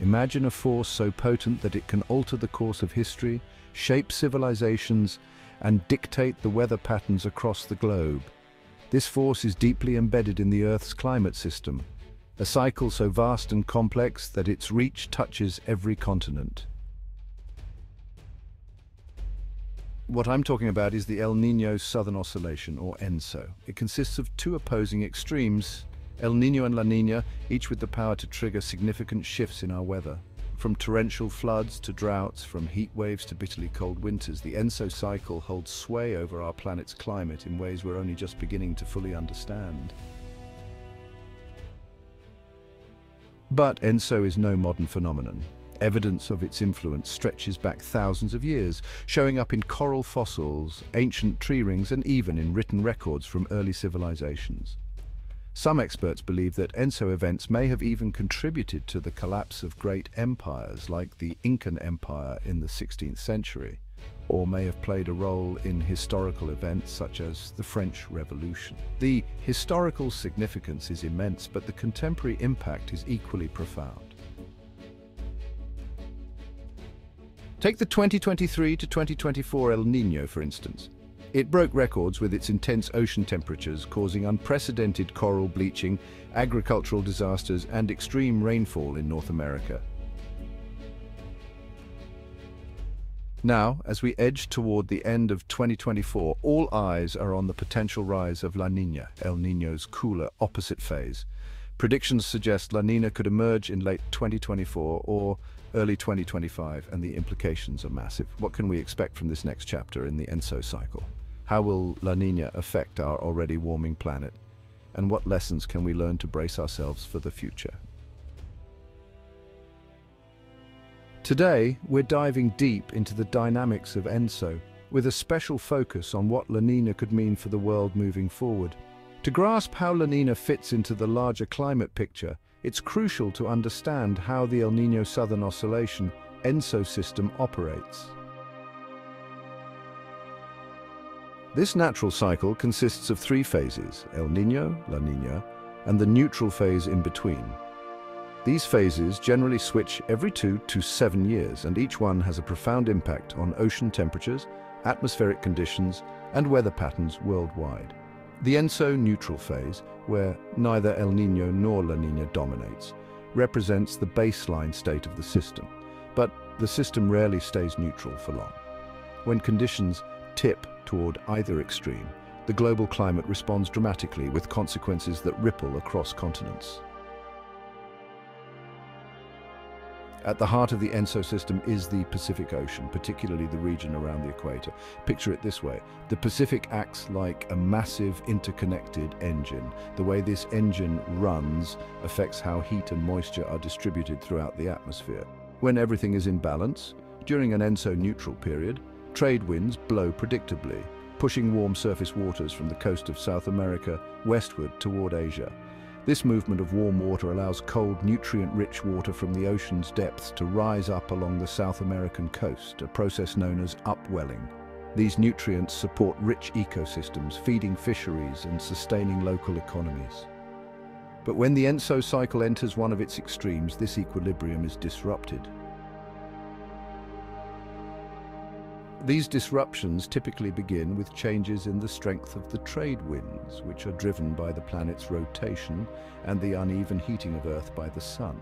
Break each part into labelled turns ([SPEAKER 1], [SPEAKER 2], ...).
[SPEAKER 1] Imagine a force so potent that it can alter the course of history, shape civilizations, and dictate the weather patterns across the globe. This force is deeply embedded in the Earth's climate system, a cycle so vast and complex that its reach touches every continent. What I'm talking about is the El Niño Southern Oscillation, or ENSO. It consists of two opposing extremes, El Niño and La Niña, each with the power to trigger significant shifts in our weather. From torrential floods to droughts, from heat waves to bitterly cold winters, the ENSO cycle holds sway over our planet's climate in ways we're only just beginning to fully understand. But ENSO is no modern phenomenon. Evidence of its influence stretches back thousands of years, showing up in coral fossils, ancient tree rings and even in written records from early civilizations. Some experts believe that ENSO events may have even contributed to the collapse of great empires like the Incan Empire in the 16th century, or may have played a role in historical events such as the French Revolution. The historical significance is immense, but the contemporary impact is equally profound. Take the 2023 to 2024 El Niño, for instance. It broke records with its intense ocean temperatures, causing unprecedented coral bleaching, agricultural disasters, and extreme rainfall in North America. Now, as we edge toward the end of 2024, all eyes are on the potential rise of La Niña, El Niño's cooler opposite phase. Predictions suggest La Niña could emerge in late 2024 or early 2025, and the implications are massive. What can we expect from this next chapter in the ENSO cycle? How will La Nina affect our already warming planet? And what lessons can we learn to brace ourselves for the future? Today, we're diving deep into the dynamics of ENSO, with a special focus on what La Nina could mean for the world moving forward. To grasp how La Nina fits into the larger climate picture, it's crucial to understand how the El Niño Southern Oscillation ENSO system operates. This natural cycle consists of three phases, El Niño, La Niña, and the neutral phase in between. These phases generally switch every two to seven years, and each one has a profound impact on ocean temperatures, atmospheric conditions, and weather patterns worldwide. The ENSO neutral phase, where neither El Niño nor La Niña dominates, represents the baseline state of the system, but the system rarely stays neutral for long. When conditions tip toward either extreme, the global climate responds dramatically with consequences that ripple across continents. At the heart of the ENSO system is the Pacific Ocean, particularly the region around the equator. Picture it this way. The Pacific acts like a massive interconnected engine. The way this engine runs affects how heat and moisture are distributed throughout the atmosphere. When everything is in balance, during an ENSO neutral period, trade winds blow predictably, pushing warm surface waters from the coast of South America westward toward Asia. This movement of warm water allows cold, nutrient-rich water from the ocean's depths to rise up along the South American coast, a process known as upwelling. These nutrients support rich ecosystems, feeding fisheries and sustaining local economies. But when the ENSO cycle enters one of its extremes, this equilibrium is disrupted. These disruptions typically begin with changes in the strength of the trade winds, which are driven by the planet's rotation and the uneven heating of Earth by the sun.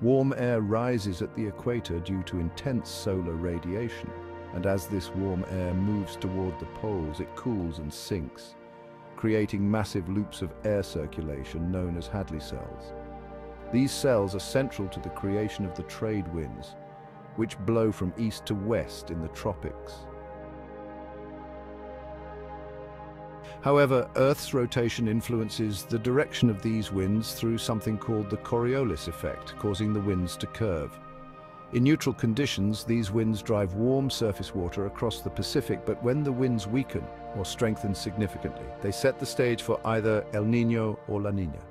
[SPEAKER 1] Warm air rises at the equator due to intense solar radiation, and as this warm air moves toward the poles, it cools and sinks, creating massive loops of air circulation known as Hadley cells. These cells are central to the creation of the trade winds, which blow from east to west in the tropics. However, Earth's rotation influences the direction of these winds through something called the Coriolis effect, causing the winds to curve. In neutral conditions, these winds drive warm surface water across the Pacific, but when the winds weaken or strengthen significantly, they set the stage for either El Niño or La Niña.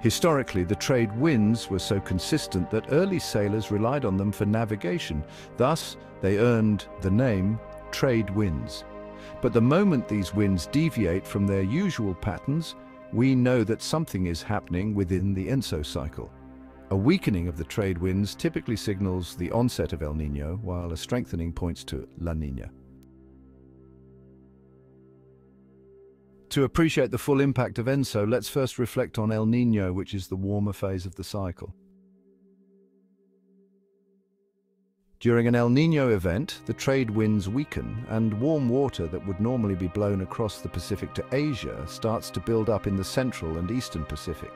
[SPEAKER 1] Historically, the trade winds were so consistent that early sailors relied on them for navigation. Thus, they earned the name trade winds. But the moment these winds deviate from their usual patterns, we know that something is happening within the ENSO cycle. A weakening of the trade winds typically signals the onset of El Niño, while a strengthening points to La Niña. To appreciate the full impact of ENSO, let's first reflect on El Niño, which is the warmer phase of the cycle. During an El Niño event, the trade winds weaken and warm water that would normally be blown across the Pacific to Asia starts to build up in the central and eastern Pacific.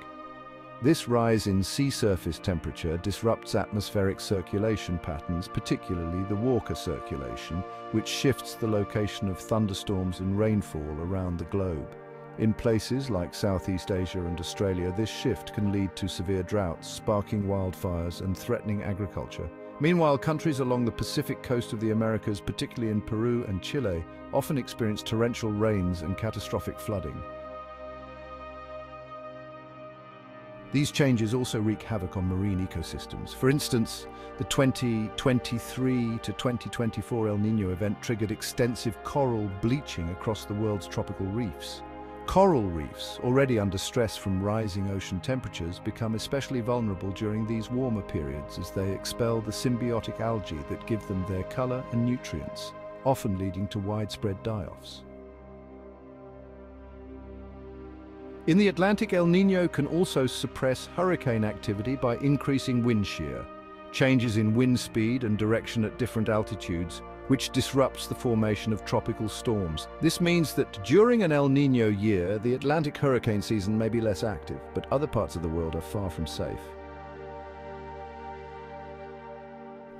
[SPEAKER 1] This rise in sea surface temperature disrupts atmospheric circulation patterns, particularly the Walker circulation, which shifts the location of thunderstorms and rainfall around the globe. In places like Southeast Asia and Australia, this shift can lead to severe droughts, sparking wildfires and threatening agriculture. Meanwhile, countries along the Pacific coast of the Americas, particularly in Peru and Chile, often experience torrential rains and catastrophic flooding. These changes also wreak havoc on marine ecosystems. For instance, the 2023 to 2024 El Niño event triggered extensive coral bleaching across the world's tropical reefs. Coral reefs, already under stress from rising ocean temperatures, become especially vulnerable during these warmer periods as they expel the symbiotic algae that give them their color and nutrients, often leading to widespread die-offs. In the Atlantic, El Niño can also suppress hurricane activity by increasing wind shear. Changes in wind speed and direction at different altitudes which disrupts the formation of tropical storms. This means that during an El Niño year, the Atlantic hurricane season may be less active, but other parts of the world are far from safe.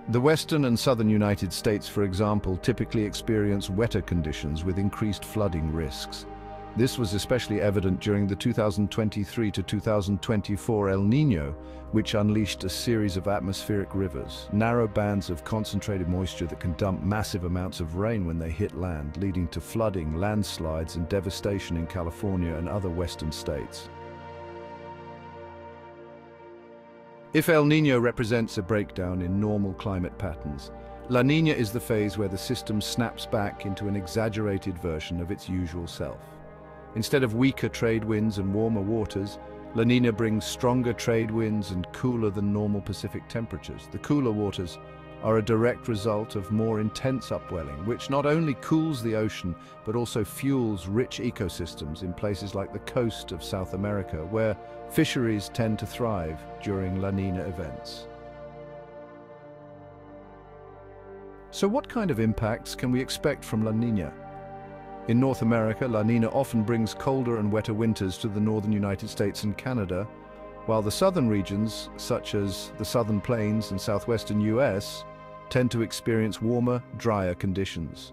[SPEAKER 1] The western and southern United States, for example, typically experience wetter conditions with increased flooding risks. This was especially evident during the 2023 to 2024 El Niño, which unleashed a series of atmospheric rivers, narrow bands of concentrated moisture that can dump massive amounts of rain when they hit land, leading to flooding, landslides and devastation in California and other western states. If El Niño represents a breakdown in normal climate patterns, La Niña is the phase where the system snaps back into an exaggerated version of its usual self. Instead of weaker trade winds and warmer waters, La Nina brings stronger trade winds and cooler than normal Pacific temperatures. The cooler waters are a direct result of more intense upwelling, which not only cools the ocean, but also fuels rich ecosystems in places like the coast of South America, where fisheries tend to thrive during La Nina events. So what kind of impacts can we expect from La Nina? In North America, La Nina often brings colder and wetter winters to the northern United States and Canada, while the southern regions, such as the southern plains and southwestern US, tend to experience warmer, drier conditions.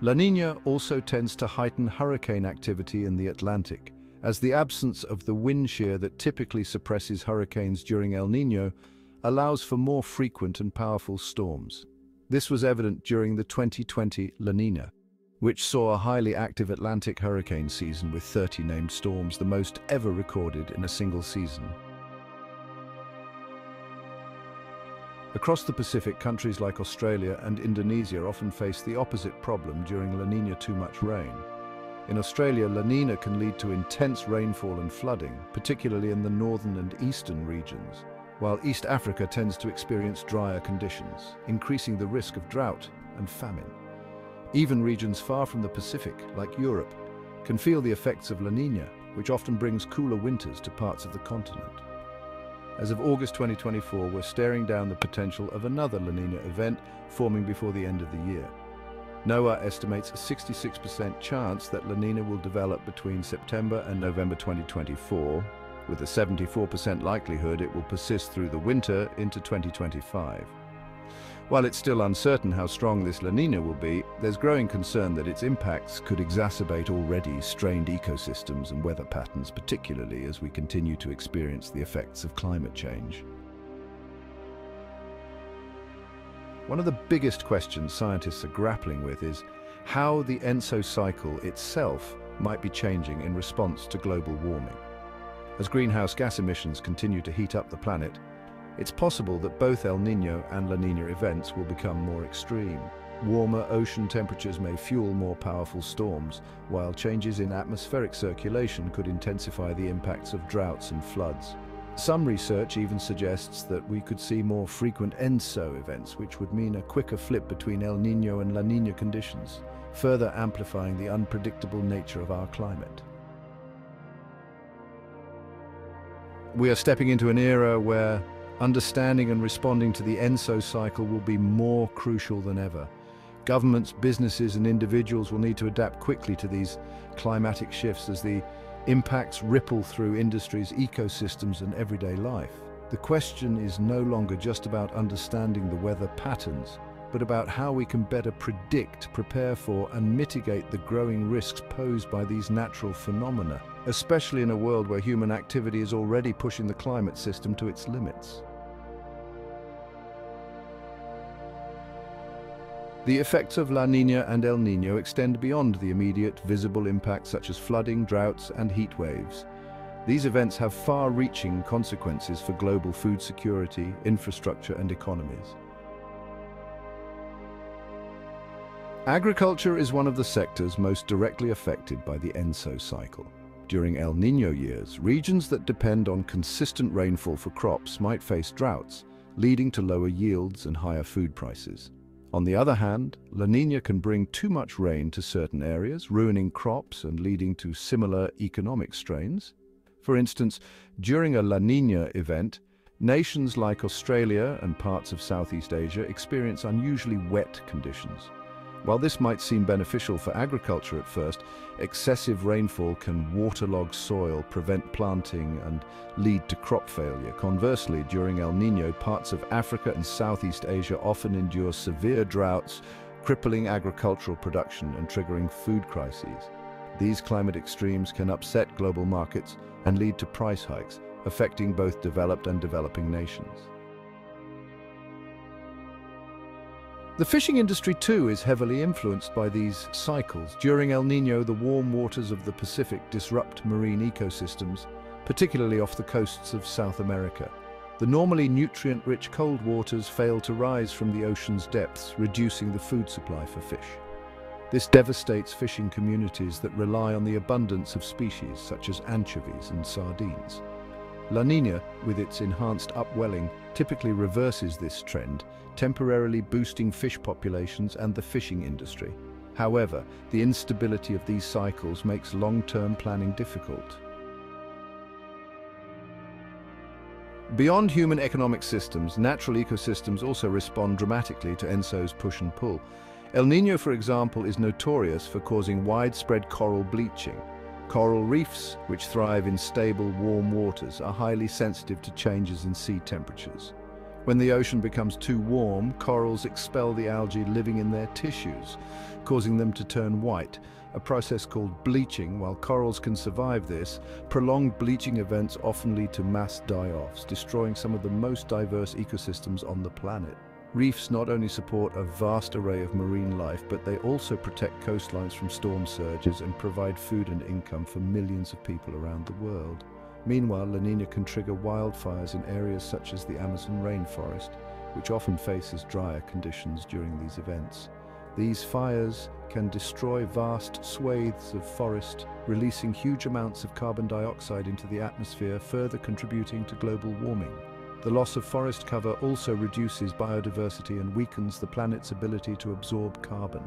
[SPEAKER 1] La Nina also tends to heighten hurricane activity in the Atlantic, as the absence of the wind shear that typically suppresses hurricanes during El Niño allows for more frequent and powerful storms. This was evident during the 2020 La Nina, which saw a highly active Atlantic hurricane season with 30 named storms, the most ever recorded in a single season. Across the Pacific, countries like Australia and Indonesia often face the opposite problem during La Nina too much rain. In Australia, La Nina can lead to intense rainfall and flooding, particularly in the northern and eastern regions while East Africa tends to experience drier conditions, increasing the risk of drought and famine. Even regions far from the Pacific, like Europe, can feel the effects of La Nina, which often brings cooler winters to parts of the continent. As of August 2024, we're staring down the potential of another La Nina event forming before the end of the year. NOAA estimates a 66% chance that La Nina will develop between September and November 2024, with a 74% likelihood it will persist through the winter into 2025. While it's still uncertain how strong this La Nina will be, there's growing concern that its impacts could exacerbate already strained ecosystems and weather patterns, particularly as we continue to experience the effects of climate change. One of the biggest questions scientists are grappling with is how the ENSO cycle itself might be changing in response to global warming. As greenhouse gas emissions continue to heat up the planet, it's possible that both El Niño and La Niña events will become more extreme. Warmer ocean temperatures may fuel more powerful storms, while changes in atmospheric circulation could intensify the impacts of droughts and floods. Some research even suggests that we could see more frequent ENSO events, which would mean a quicker flip between El Niño and La Niña conditions, further amplifying the unpredictable nature of our climate. We are stepping into an era where understanding and responding to the ENSO cycle will be more crucial than ever. Governments, businesses and individuals will need to adapt quickly to these climatic shifts as the impacts ripple through industries, ecosystems and everyday life. The question is no longer just about understanding the weather patterns, but about how we can better predict, prepare for and mitigate the growing risks posed by these natural phenomena, especially in a world where human activity is already pushing the climate system to its limits. The effects of La Niña and El Niño extend beyond the immediate visible impacts such as flooding, droughts and heat waves. These events have far-reaching consequences for global food security, infrastructure and economies. Agriculture is one of the sectors most directly affected by the ENSO cycle. During El Niño years, regions that depend on consistent rainfall for crops might face droughts, leading to lower yields and higher food prices. On the other hand, La Niña can bring too much rain to certain areas, ruining crops and leading to similar economic strains. For instance, during a La Niña event, nations like Australia and parts of Southeast Asia experience unusually wet conditions. While this might seem beneficial for agriculture at first, excessive rainfall can waterlog soil, prevent planting and lead to crop failure. Conversely, during El Niño, parts of Africa and Southeast Asia often endure severe droughts, crippling agricultural production and triggering food crises. These climate extremes can upset global markets and lead to price hikes, affecting both developed and developing nations. The fishing industry too is heavily influenced by these cycles. During El Niño, the warm waters of the Pacific disrupt marine ecosystems, particularly off the coasts of South America. The normally nutrient-rich cold waters fail to rise from the ocean's depths, reducing the food supply for fish. This devastates fishing communities that rely on the abundance of species such as anchovies and sardines. La Nina, with its enhanced upwelling, typically reverses this trend, temporarily boosting fish populations and the fishing industry. However, the instability of these cycles makes long-term planning difficult. Beyond human economic systems, natural ecosystems also respond dramatically to ENSO's push and pull. El Niño, for example, is notorious for causing widespread coral bleaching, Coral reefs, which thrive in stable, warm waters, are highly sensitive to changes in sea temperatures. When the ocean becomes too warm, corals expel the algae living in their tissues, causing them to turn white, a process called bleaching. While corals can survive this, prolonged bleaching events often lead to mass die-offs, destroying some of the most diverse ecosystems on the planet. Reefs not only support a vast array of marine life, but they also protect coastlines from storm surges and provide food and income for millions of people around the world. Meanwhile, La Nina can trigger wildfires in areas such as the Amazon rainforest, which often faces drier conditions during these events. These fires can destroy vast swathes of forest, releasing huge amounts of carbon dioxide into the atmosphere, further contributing to global warming. The loss of forest cover also reduces biodiversity and weakens the planet's ability to absorb carbon.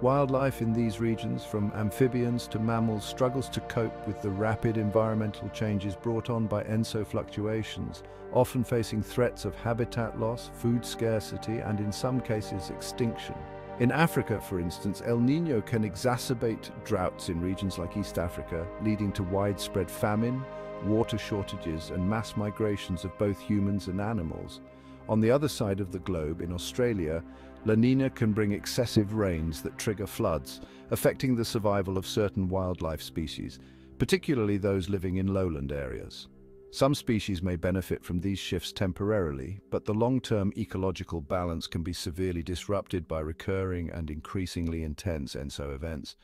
[SPEAKER 1] Wildlife in these regions, from amphibians to mammals, struggles to cope with the rapid environmental changes brought on by ENSO fluctuations, often facing threats of habitat loss, food scarcity, and in some cases extinction. In Africa, for instance, El Niño can exacerbate droughts in regions like East Africa, leading to widespread famine, water shortages and mass migrations of both humans and animals. On the other side of the globe, in Australia, La Nina can bring excessive rains that trigger floods, affecting the survival of certain wildlife species, particularly those living in lowland areas. Some species may benefit from these shifts temporarily, but the long-term ecological balance can be severely disrupted by recurring and increasingly intense ENSO events.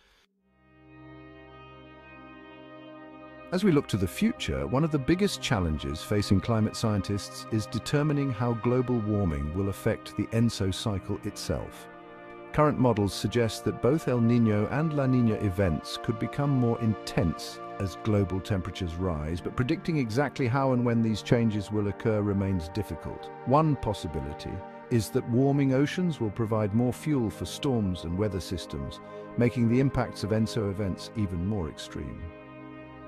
[SPEAKER 1] As we look to the future, one of the biggest challenges facing climate scientists is determining how global warming will affect the ENSO cycle itself. Current models suggest that both El Niño and La Niña events could become more intense as global temperatures rise, but predicting exactly how and when these changes will occur remains difficult. One possibility is that warming oceans will provide more fuel for storms and weather systems, making the impacts of ENSO events even more extreme.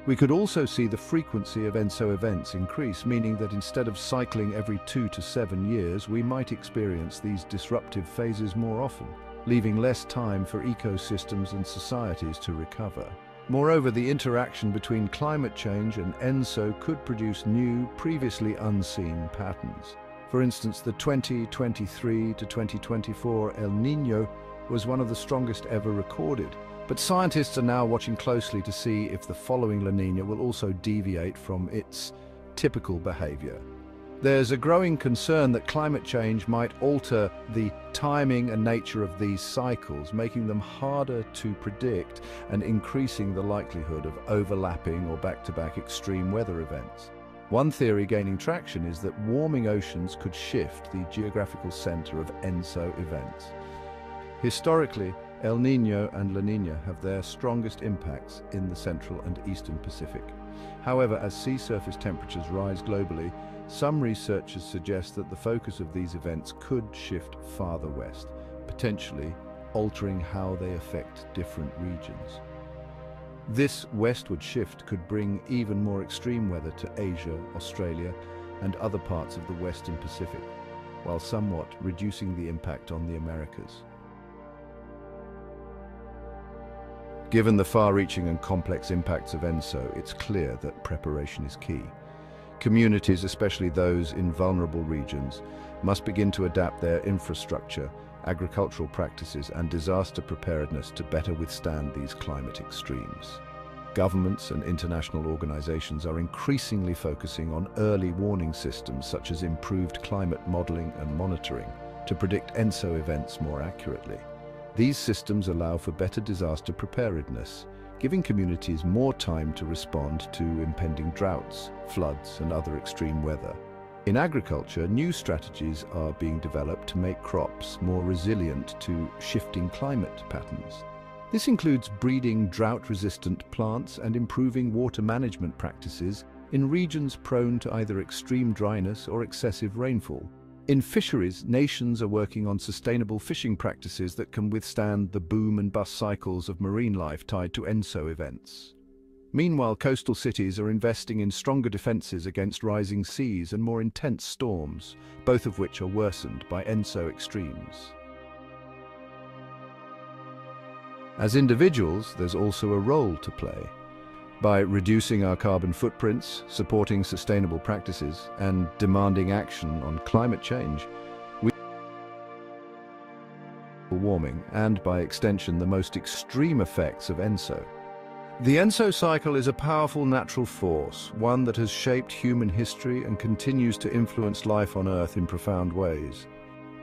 [SPEAKER 1] We could also see the frequency of ENSO events increase, meaning that instead of cycling every two to seven years, we might experience these disruptive phases more often, leaving less time for ecosystems and societies to recover. Moreover, the interaction between climate change and ENSO could produce new, previously unseen patterns. For instance, the 2023 to 2024 El Niño was one of the strongest ever recorded, but scientists are now watching closely to see if the following La Niña will also deviate from its typical behavior. There's a growing concern that climate change might alter the timing and nature of these cycles, making them harder to predict and increasing the likelihood of overlapping or back-to-back -back extreme weather events. One theory gaining traction is that warming oceans could shift the geographical center of ENSO events. Historically, El Niño and La Niña have their strongest impacts in the central and eastern Pacific. However, as sea surface temperatures rise globally, some researchers suggest that the focus of these events could shift farther west, potentially altering how they affect different regions. This westward shift could bring even more extreme weather to Asia, Australia, and other parts of the Western Pacific, while somewhat reducing the impact on the Americas. Given the far-reaching and complex impacts of ENSO, it's clear that preparation is key. Communities, especially those in vulnerable regions, must begin to adapt their infrastructure, agricultural practices and disaster preparedness to better withstand these climate extremes. Governments and international organizations are increasingly focusing on early warning systems such as improved climate modeling and monitoring to predict ENSO events more accurately. These systems allow for better disaster preparedness, giving communities more time to respond to impending droughts, floods and other extreme weather. In agriculture, new strategies are being developed to make crops more resilient to shifting climate patterns. This includes breeding drought-resistant plants and improving water management practices in regions prone to either extreme dryness or excessive rainfall. In fisheries, nations are working on sustainable fishing practices that can withstand the boom and bust cycles of marine life tied to ENSO events. Meanwhile, coastal cities are investing in stronger defences against rising seas and more intense storms, both of which are worsened by ENSO extremes. As individuals, there's also a role to play. By reducing our carbon footprints, supporting sustainable practices, and demanding action on climate change, we warming and, by extension, the most extreme effects of ENSO. The ENSO cycle is a powerful natural force, one that has shaped human history and continues to influence life on Earth in profound ways.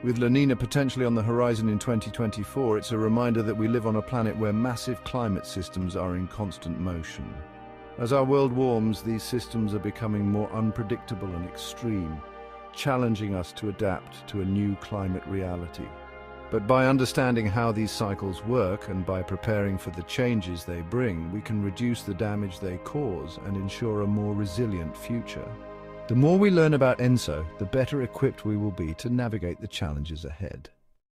[SPEAKER 1] With La Nina potentially on the horizon in 2024, it's a reminder that we live on a planet where massive climate systems are in constant motion. As our world warms, these systems are becoming more unpredictable and extreme, challenging us to adapt to a new climate reality. But by understanding how these cycles work and by preparing for the changes they bring, we can reduce the damage they cause and ensure a more resilient future. The more we learn about ENSO, the better equipped we will be to navigate the challenges ahead.